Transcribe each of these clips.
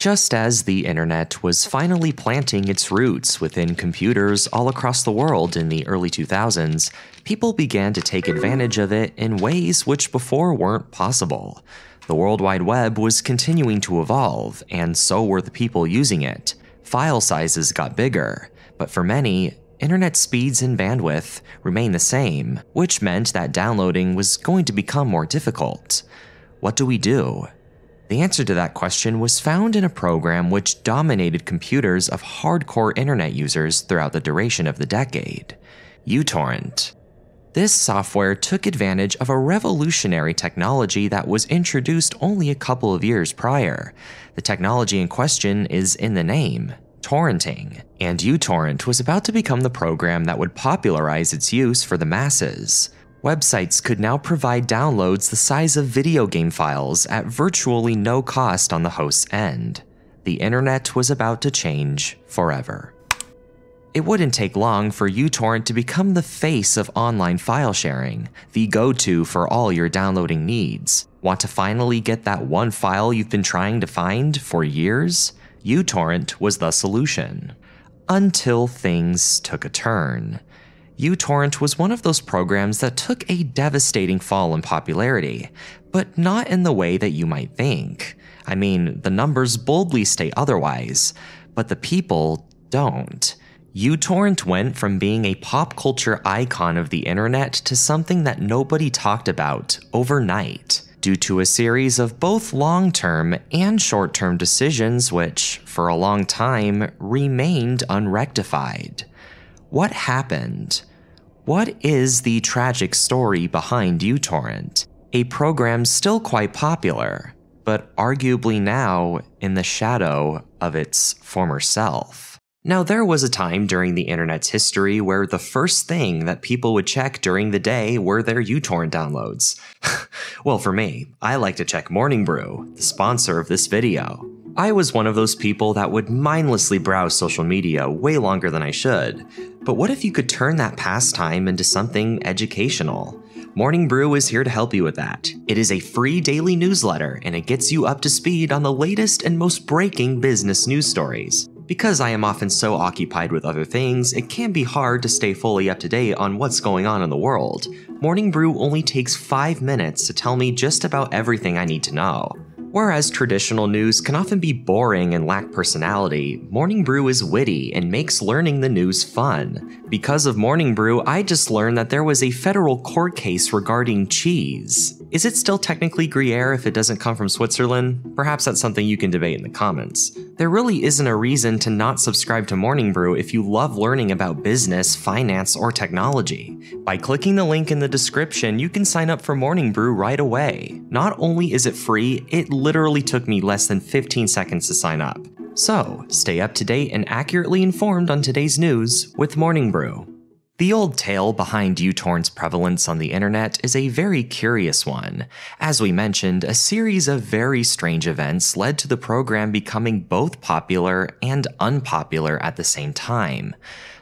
Just as the internet was finally planting its roots within computers all across the world in the early 2000s, people began to take advantage of it in ways which before weren't possible. The World Wide Web was continuing to evolve, and so were the people using it. File sizes got bigger, but for many, internet speeds and bandwidth remained the same, which meant that downloading was going to become more difficult. What do we do? The answer to that question was found in a program which dominated computers of hardcore internet users throughout the duration of the decade uTorrent. This software took advantage of a revolutionary technology that was introduced only a couple of years prior. The technology in question is in the name torrenting, and uTorrent was about to become the program that would popularize its use for the masses. Websites could now provide downloads the size of video game files at virtually no cost on the host's end. The internet was about to change forever. It wouldn't take long for uTorrent to become the face of online file sharing, the go to for all your downloading needs. Want to finally get that one file you've been trying to find for years? uTorrent was the solution. Until things took a turn. uTorrent was one of those programs that took a devastating fall in popularity, but not in the way that you might think. I mean, the numbers boldly state otherwise, but the people don't uTorrent went from being a pop culture icon of the internet to something that nobody talked about overnight due to a series of both long term and short term decisions which, for a long time, remained unrectified. What happened? What is the tragic story behind uTorrent? A program still quite popular, but arguably now in the shadow of its former self. Now, there was a time during the internet's history where the first thing that people would check during the day were their uTorrent downloads. well, for me, I like to check Morning Brew, the sponsor of this video. I was one of those people that would mindlessly browse social media way longer than I should. But what if you could turn that pastime into something educational? Morning Brew is here to help you with that. It is a free daily newsletter and it gets you up to speed on the latest and most breaking business news stories. Because I am often so occupied with other things, it can be hard to stay fully up to date on what's going on in the world. Morning Brew only takes 5 minutes to tell me just about everything I need to know. Whereas traditional news can often be boring and lack personality, Morning Brew is witty and makes learning the news fun. Because of Morning Brew, I just learned that there was a federal court case regarding cheese. Is it still technically Gruyere if it doesn't come from Switzerland? Perhaps that's something you can debate in the comments. There really isn't a reason to not subscribe to Morning Brew if you love learning about business, finance, or technology. By clicking the link in the description, you can sign up for Morning Brew right away. Not only is it free, it literally took me less than 15 seconds to sign up. So, stay up to date and accurately informed on today's news with Morning Brew. The old tale behind uTorrent's prevalence on the internet is a very curious one. As we mentioned, a series of very strange events led to the program becoming both popular and unpopular at the same time.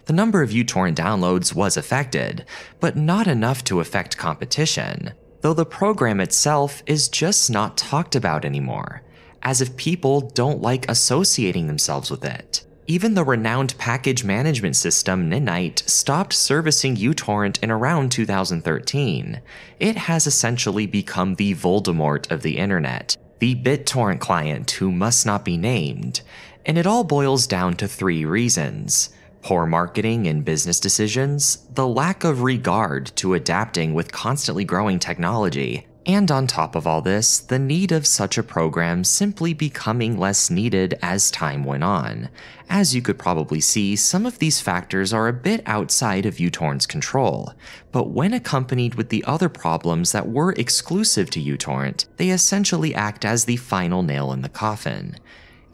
The number of uTorrent downloads was affected, but not enough to affect competition though the program itself is just not talked about anymore, as if people don't like associating themselves with it. Even the renowned package management system Ninite stopped servicing uTorrent in around 2013. It has essentially become the Voldemort of the internet, the BitTorrent client who must not be named, and it all boils down to three reasons poor marketing and business decisions, the lack of regard to adapting with constantly growing technology, and on top of all this, the need of such a program simply becoming less needed as time went on. As you could probably see, some of these factors are a bit outside of uTorrent's control, but when accompanied with the other problems that were exclusive to uTorrent, they essentially act as the final nail in the coffin.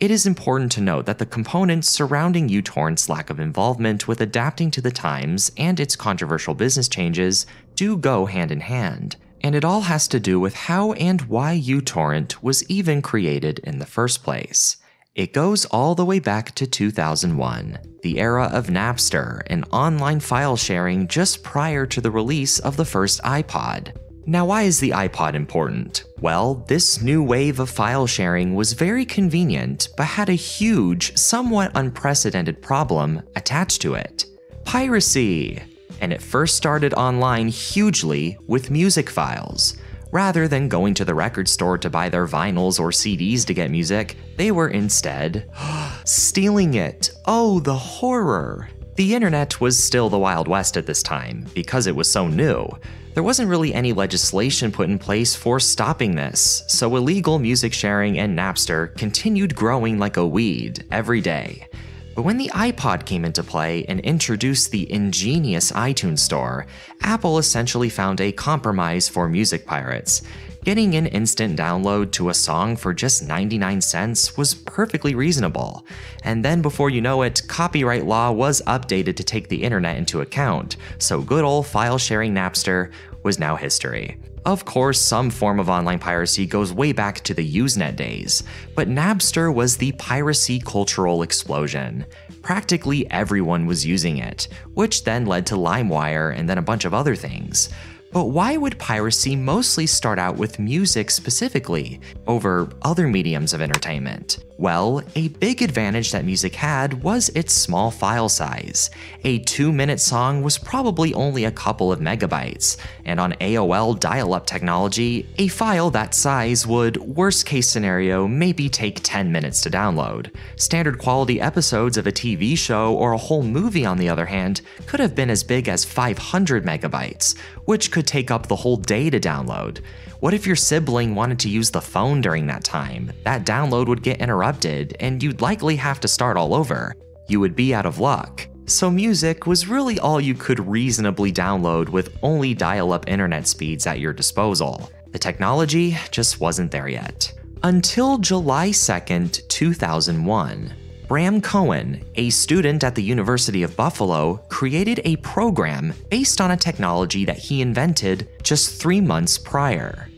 It is important to note that the components surrounding uTorrent's lack of involvement with adapting to the times and its controversial business changes do go hand in hand, and it all has to do with how and why uTorrent was even created in the first place. It goes all the way back to 2001, the era of Napster and online file sharing just prior to the release of the first iPod. Now, why is the iPod important? Well, this new wave of file sharing was very convenient, but had a huge, somewhat unprecedented problem attached to it piracy. And it first started online hugely with music files. Rather than going to the record store to buy their vinyls or CDs to get music, they were instead stealing it. Oh, the horror! The internet was still the Wild West at this time, because it was so new. There wasn't really any legislation put in place for stopping this, so illegal music sharing and Napster continued growing like a weed every day. But when the iPod came into play and introduced the ingenious iTunes Store, Apple essentially found a compromise for music pirates. Getting an instant download to a song for just 99 cents was perfectly reasonable. And then before you know it, copyright law was updated to take the internet into account, so good old file sharing Napster was now history. Of course, some form of online piracy goes way back to the Usenet days, but Napster was the piracy cultural explosion. Practically everyone was using it, which then led to LimeWire and then a bunch of other things. But why would piracy mostly start out with music specifically, over other mediums of entertainment? Well, a big advantage that music had was its small file size. A two minute song was probably only a couple of megabytes, and on AOL dial up technology, a file that size would, worst case scenario, maybe take 10 minutes to download. Standard quality episodes of a TV show or a whole movie, on the other hand, could have been as big as 500 megabytes, which could take up the whole day to download. What if your sibling wanted to use the phone during that time? That download would get interrupted, and you'd likely have to start all over. You would be out of luck. So, music was really all you could reasonably download with only dial up internet speeds at your disposal. The technology just wasn't there yet. Until July 2nd, 2001. Bram Cohen, a student at the University of Buffalo, created a program based on a technology that he invented just three months prior.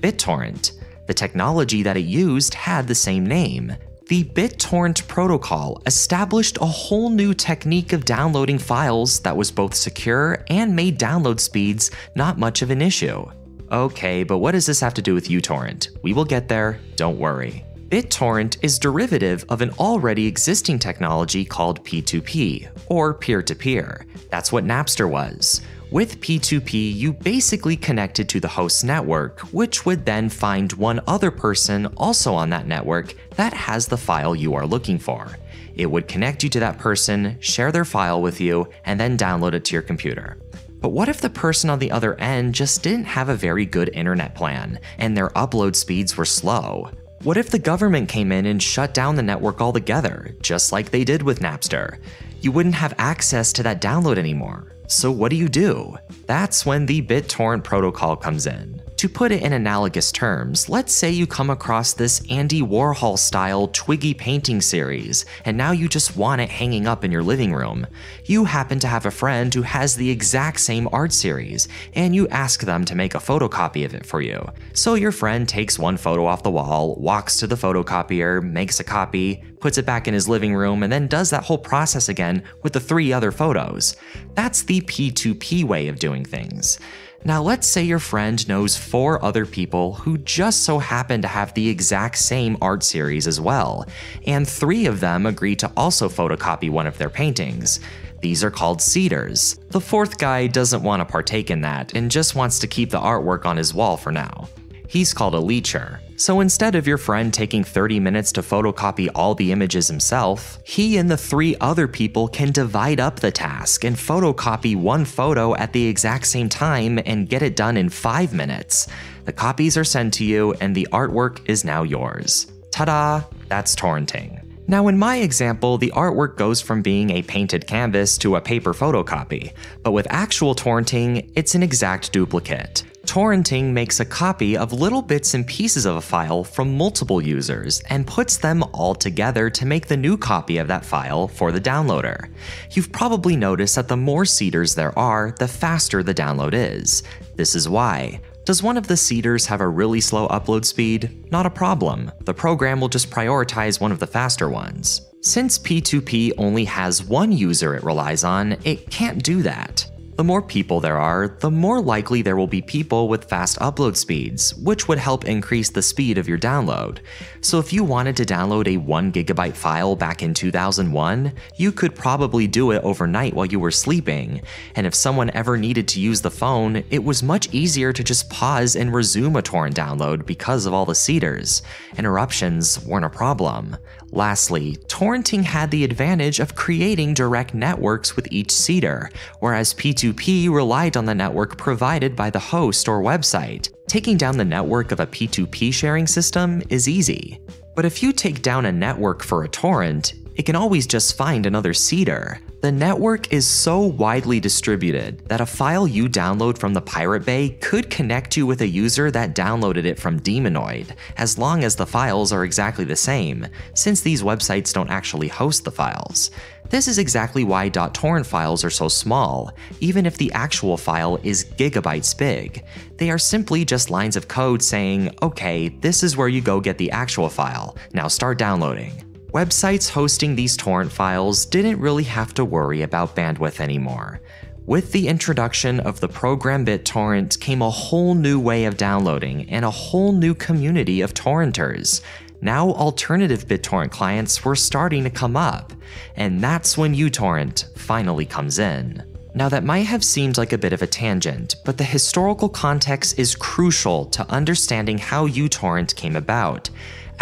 BitTorrent. The technology that it used had the same name. The BitTorrent protocol established a whole new technique of downloading files that was both secure and made download speeds not much of an issue. Okay, but what does this have to do with uTorrent? We will get there, don't worry. BitTorrent is derivative of an already existing technology called P2P, or peer to peer. That's what Napster was. With P2P, you basically connected to the host network, which would then find one other person also on that network that has the file you are looking for. It would connect you to that person, share their file with you, and then download it to your computer. But what if the person on the other end just didn't have a very good internet plan, and their upload speeds were slow? What if the government came in and shut down the network altogether, just like they did with Napster? You wouldn't have access to that download anymore. So what do you do? That's when the BitTorrent protocol comes in. To put it in analogous terms, let's say you come across this Andy Warhol style Twiggy painting series, and now you just want it hanging up in your living room. You happen to have a friend who has the exact same art series, and you ask them to make a photocopy of it for you. So your friend takes one photo off the wall, walks to the photocopier, makes a copy, puts it back in his living room, and then does that whole process again with the three other photos. That's the P2P way of doing things. Now, let's say your friend knows four other people who just so happen to have the exact same art series as well, and three of them agree to also photocopy one of their paintings. These are called seeders. The fourth guy doesn't want to partake in that and just wants to keep the artwork on his wall for now. He's called a leecher. So instead of your friend taking 30 minutes to photocopy all the images himself, he and the three other people can divide up the task and photocopy one photo at the exact same time and get it done in 5 minutes. The copies are sent to you and the artwork is now yours. Ta da! That's torrenting. Now, in my example, the artwork goes from being a painted canvas to a paper photocopy, but with actual torrenting, it's an exact duplicate. Torrenting makes a copy of little bits and pieces of a file from multiple users and puts them all together to make the new copy of that file for the downloader. You've probably noticed that the more seeders there are, the faster the download is. This is why. Does one of the seeders have a really slow upload speed? Not a problem. The program will just prioritize one of the faster ones. Since P2P only has one user it relies on, it can't do that. The more people there are, the more likely there will be people with fast upload speeds, which would help increase the speed of your download. So if you wanted to download a 1GB file back in 2001, you could probably do it overnight while you were sleeping. And if someone ever needed to use the phone, it was much easier to just pause and resume a torrent download because of all the seeders. Interruptions weren't a problem. Lastly, torrenting had the advantage of creating direct networks with each seeder, whereas P2P relied on the network provided by the host or website. Taking down the network of a P2P sharing system is easy. But if you take down a network for a torrent, it can always just find another seeder. The network is so widely distributed that a file you download from the Pirate Bay could connect you with a user that downloaded it from Demonoid, as long as the files are exactly the same, since these websites don't actually host the files. This is exactly why .torrent files are so small, even if the actual file is gigabytes big. They are simply just lines of code saying, okay, this is where you go get the actual file, now start downloading. Websites hosting these torrent files didn't really have to worry about bandwidth anymore. With the introduction of the program BitTorrent came a whole new way of downloading and a whole new community of torrenters. Now alternative BitTorrent clients were starting to come up, and that's when uTorrent finally comes in. Now, that might have seemed like a bit of a tangent, but the historical context is crucial to understanding how uTorrent came about.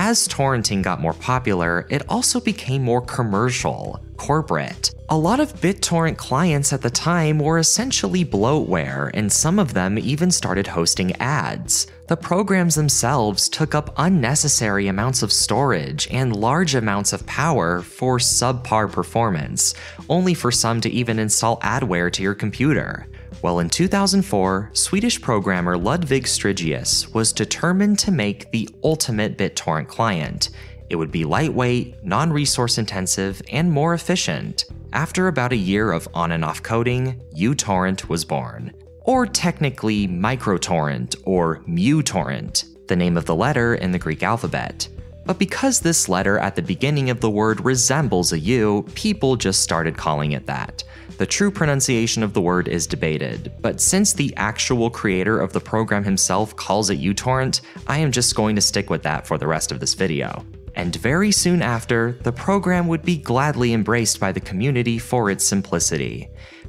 As torrenting got more popular, it also became more commercial, corporate. A lot of BitTorrent clients at the time were essentially bloatware, and some of them even started hosting ads. The programs themselves took up unnecessary amounts of storage and large amounts of power for subpar performance, only for some to even install adware to your computer. Well, in 2004, Swedish programmer Ludvig Strigeus was determined to make the ultimate BitTorrent client. It would be lightweight, non resource intensive, and more efficient. After about a year of on and off coding, uTorrent was born. Or technically, MicroTorrent or MuTorrent, the name of the letter in the Greek alphabet. But because this letter at the beginning of the word resembles a U, people just started calling it that. The true pronunciation of the word is debated, but since the actual creator of the program himself calls it uTorrent, I am just going to stick with that for the rest of this video. And very soon after, the program would be gladly embraced by the community for its simplicity.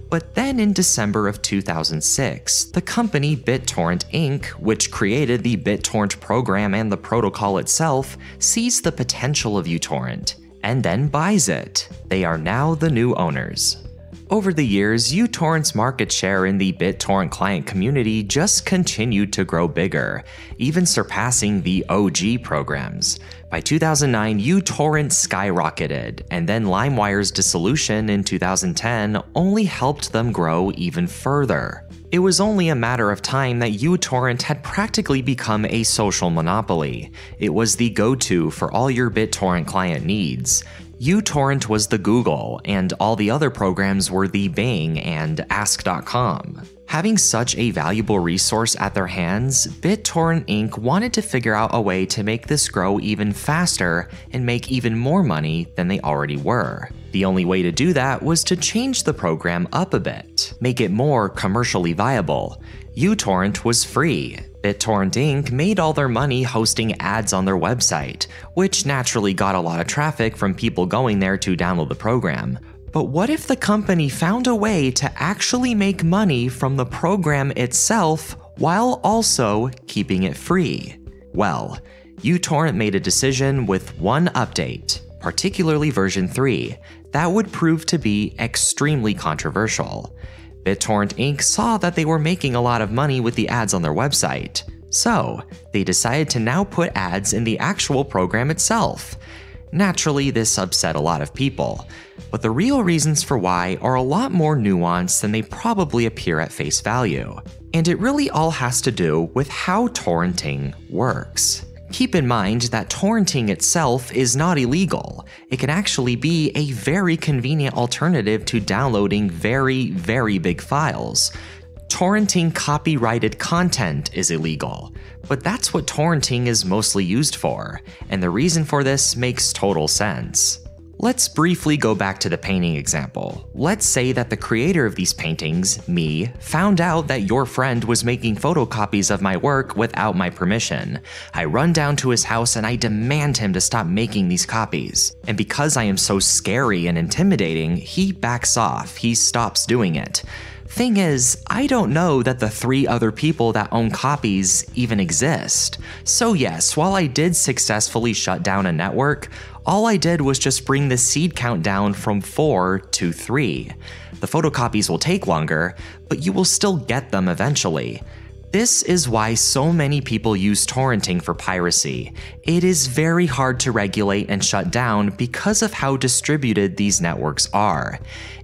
But then in December of 2006, the company BitTorrent Inc., which created the BitTorrent program and the protocol itself, sees the potential of uTorrent and then buys it. They are now the new owners. Over the years, uTorrent's market share in the BitTorrent client community just continued to grow bigger, even surpassing the OG programs. By 2009, uTorrent skyrocketed, and then LimeWire's dissolution in 2010 only helped them grow even further. It was only a matter of time that uTorrent had practically become a social monopoly. It was the go to for all your BitTorrent client needs uTorrent was the Google, and all the other programs were the Bing and Ask.com. Having such a valuable resource at their hands, BitTorrent Inc. wanted to figure out a way to make this grow even faster and make even more money than they already were. The only way to do that was to change the program up a bit, make it more commercially viable. uTorrent was free, BitTorrent Inc. made all their money hosting ads on their website, which naturally got a lot of traffic from people going there to download the program. But what if the company found a way to actually make money from the program itself while also keeping it free? Well, uTorrent made a decision with one update, particularly version 3, that would prove to be extremely controversial. BitTorrent Inc. saw that they were making a lot of money with the ads on their website. So, they decided to now put ads in the actual program itself. Naturally, this upset a lot of people, but the real reasons for why are a lot more nuanced than they probably appear at face value. And it really all has to do with how torrenting works. Keep in mind that torrenting itself is not illegal. It can actually be a very convenient alternative to downloading very, very big files. Torrenting copyrighted content is illegal, but that's what torrenting is mostly used for, and the reason for this makes total sense. Let's briefly go back to the painting example. Let's say that the creator of these paintings, me, found out that your friend was making photocopies of my work without my permission. I run down to his house and I demand him to stop making these copies. And because I am so scary and intimidating, he backs off, he stops doing it. Thing is, I don't know that the three other people that own copies even exist. So, yes, while I did successfully shut down a network, all I did was just bring the seed count down from 4 to 3. The photocopies will take longer, but you will still get them eventually. This is why so many people use torrenting for piracy. It is very hard to regulate and shut down because of how distributed these networks are.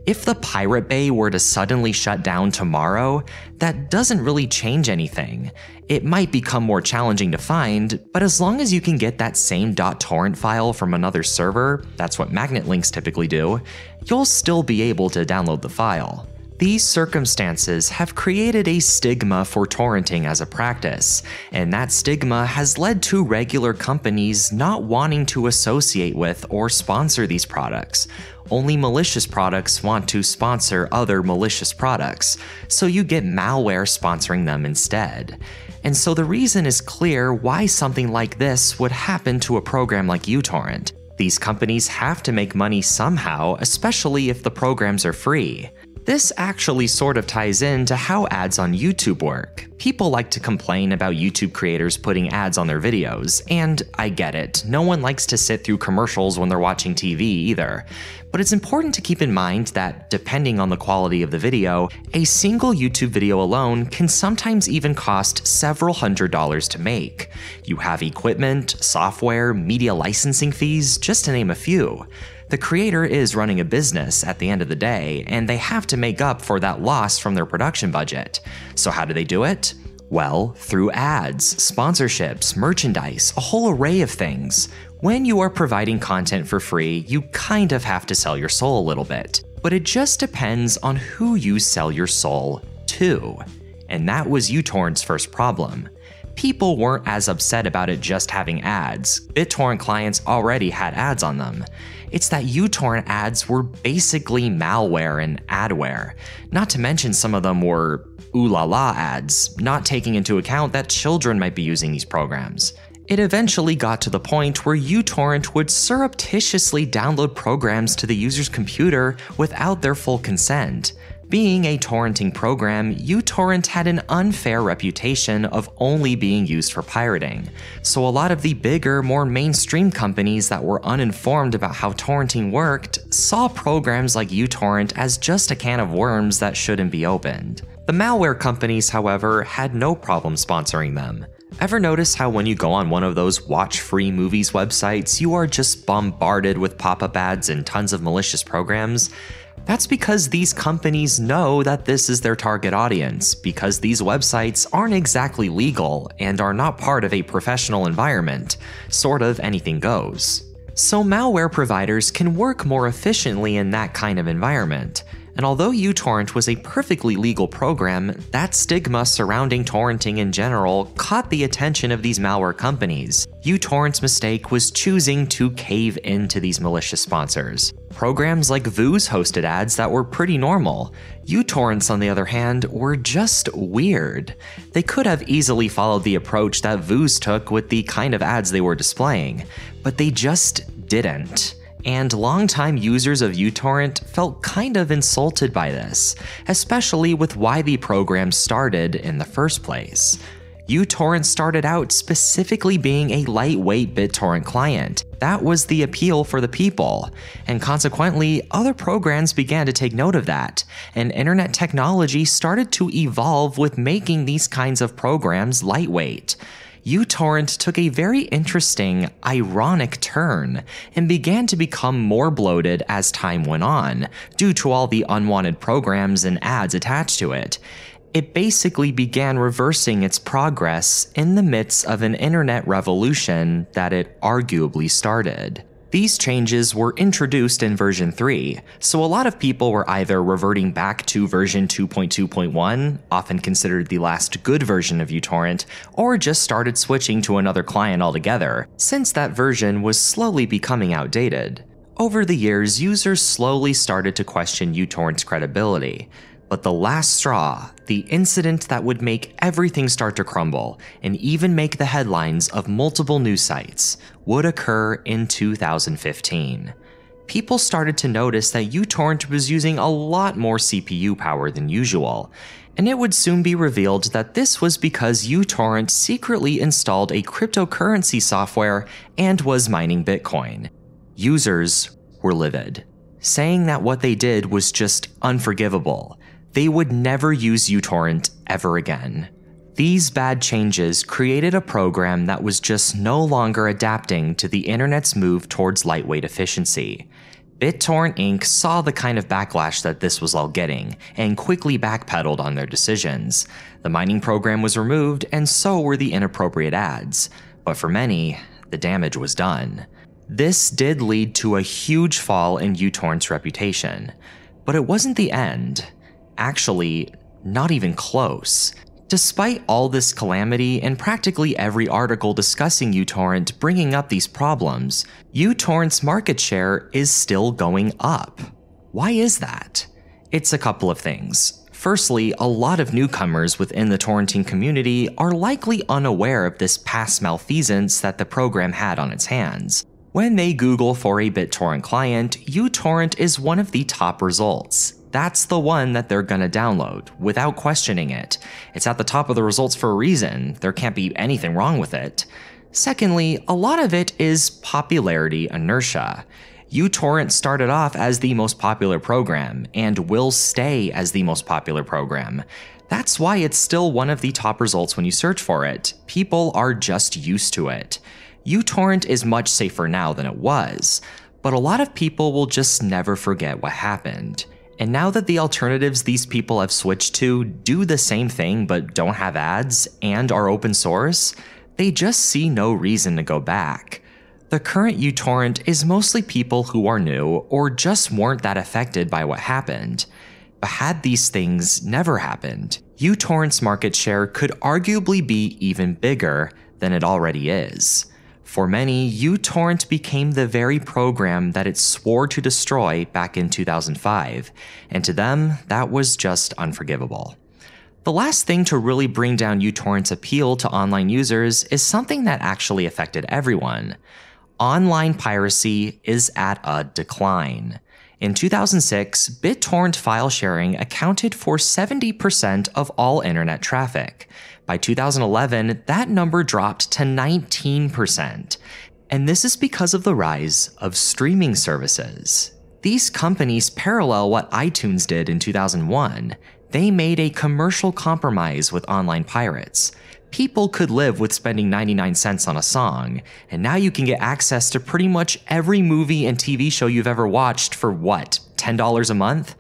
If the Pirate Bay were to suddenly shut down tomorrow, that doesn't really change anything. It might become more challenging to find, but as long as you can get that same .torrent file from another server, that's what magnet links typically do, you'll still be able to download the file. These circumstances have created a stigma for torrenting as a practice, and that stigma has led to regular companies not wanting to associate with or sponsor these products. Only malicious products want to sponsor other malicious products, so you get malware sponsoring them instead. And so the reason is clear why something like this would happen to a program like uTorrent. These companies have to make money somehow, especially if the programs are free. This actually sort of ties into how ads on YouTube work. People like to complain about YouTube creators putting ads on their videos, and I get it, no one likes to sit through commercials when they're watching TV either. But it's important to keep in mind that, depending on the quality of the video, a single YouTube video alone can sometimes even cost several hundred dollars to make. You have equipment, software, media licensing fees, just to name a few. The creator is running a business at the end of the day, and they have to make up for that loss from their production budget. So, how do they do it? Well, through ads, sponsorships, merchandise, a whole array of things. When you are providing content for free, you kind of have to sell your soul a little bit. But it just depends on who you sell your soul to. And that was uTorrent's first problem people weren't as upset about it just having ads. BitTorrent clients already had ads on them. It's that uTorrent ads were basically malware and adware. Not to mention some of them were ooh la la ads, not taking into account that children might be using these programs. It eventually got to the point where uTorrent would surreptitiously download programs to the user's computer without their full consent. Being a torrenting program, uTorrent had an unfair reputation of only being used for pirating, so a lot of the bigger, more mainstream companies that were uninformed about how torrenting worked saw programs like uTorrent as just a can of worms that shouldn't be opened. The malware companies, however, had no problem sponsoring them. Ever notice how when you go on one of those watch free movies websites, you are just bombarded with pop up ads and tons of malicious programs? That's because these companies know that this is their target audience, because these websites aren't exactly legal and are not part of a professional environment. Sort of anything goes. So, malware providers can work more efficiently in that kind of environment. And although uTorrent was a perfectly legal program, that stigma surrounding torrenting in general caught the attention of these malware companies. uTorrent's mistake was choosing to cave into these malicious sponsors. Programs like Vuze hosted ads that were pretty normal. uTorrents, on the other hand, were just weird. They could have easily followed the approach that Vuze took with the kind of ads they were displaying, but they just didn't and longtime users of uTorrent felt kind of insulted by this, especially with why the program started in the first place. uTorrent started out specifically being a lightweight BitTorrent client. That was the appeal for the people, and consequently, other programs began to take note of that, and internet technology started to evolve with making these kinds of programs lightweight uTorrent took a very interesting, ironic turn and began to become more bloated as time went on, due to all the unwanted programs and ads attached to it. It basically began reversing its progress in the midst of an internet revolution that it arguably started. These changes were introduced in version 3, so a lot of people were either reverting back to version 2.2.1, often considered the last good version of uTorrent, or just started switching to another client altogether, since that version was slowly becoming outdated. Over the years, users slowly started to question uTorrent's credibility. But the last straw, the incident that would make everything start to crumble and even make the headlines of multiple news sites, would occur in 2015. People started to notice that uTorrent was using a lot more CPU power than usual, and it would soon be revealed that this was because uTorrent secretly installed a cryptocurrency software and was mining Bitcoin. Users were livid, saying that what they did was just unforgivable. They would never use uTorrent ever again. These bad changes created a program that was just no longer adapting to the internet's move towards lightweight efficiency. BitTorrent Inc. saw the kind of backlash that this was all getting and quickly backpedaled on their decisions. The mining program was removed, and so were the inappropriate ads. But for many, the damage was done. This did lead to a huge fall in uTorrent's reputation. But it wasn't the end. Actually, not even close. Despite all this calamity and practically every article discussing uTorrent bringing up these problems, uTorrent's market share is still going up. Why is that? It's a couple of things. Firstly, a lot of newcomers within the torrenting community are likely unaware of this past malfeasance that the program had on its hands. When they Google for a BitTorrent client, uTorrent is one of the top results that's the one that they're gonna download without questioning it. It's at the top of the results for a reason, there can't be anything wrong with it. Secondly, a lot of it is popularity inertia. uTorrent started off as the most popular program and will stay as the most popular program. That's why it's still one of the top results when you search for it. People are just used to it. uTorrent is much safer now than it was, but a lot of people will just never forget what happened. And now that the alternatives these people have switched to do the same thing but don't have ads and are open source, they just see no reason to go back. The current uTorrent is mostly people who are new or just weren't that affected by what happened. But had these things never happened, uTorrent's market share could arguably be even bigger than it already is. For many, uTorrent became the very program that it swore to destroy back in 2005, and to them, that was just unforgivable. The last thing to really bring down uTorrent's appeal to online users is something that actually affected everyone. Online piracy is at a decline. In 2006, BitTorrent file sharing accounted for 70% of all internet traffic. By 2011, that number dropped to 19%. And this is because of the rise of streaming services. These companies parallel what iTunes did in 2001. They made a commercial compromise with online pirates. People could live with spending 99 cents on a song, and now you can get access to pretty much every movie and TV show you've ever watched for what, $10 a month?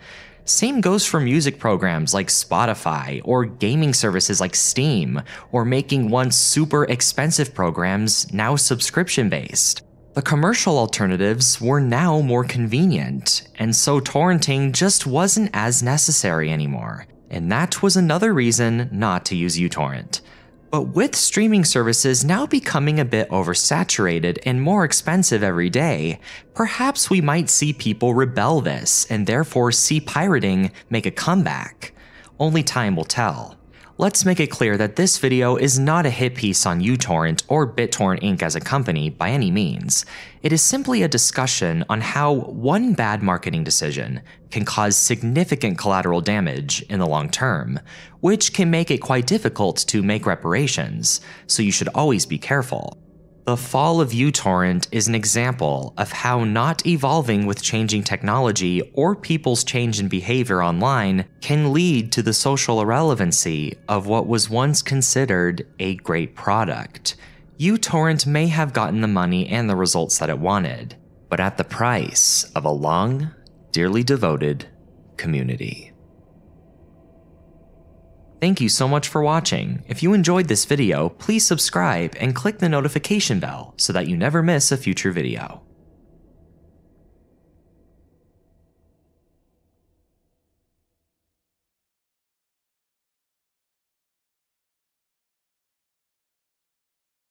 Same goes for music programs like Spotify or gaming services like Steam, or making once super expensive programs now subscription based. The commercial alternatives were now more convenient, and so torrenting just wasn't as necessary anymore. And that was another reason not to use uTorrent. But with streaming services now becoming a bit oversaturated and more expensive every day, perhaps we might see people rebel this and therefore see pirating make a comeback. Only time will tell. Let's make it clear that this video is not a hit piece on uTorrent or BitTorrent Inc. as a company by any means. It is simply a discussion on how one bad marketing decision can cause significant collateral damage in the long term, which can make it quite difficult to make reparations, so you should always be careful. The fall of uTorrent is an example of how not evolving with changing technology or people's change in behavior online can lead to the social irrelevancy of what was once considered a great product. uTorrent may have gotten the money and the results that it wanted, but at the price of a long, dearly devoted community. Thank you so much for watching. If you enjoyed this video, please subscribe and click the notification bell so that you never miss a future video.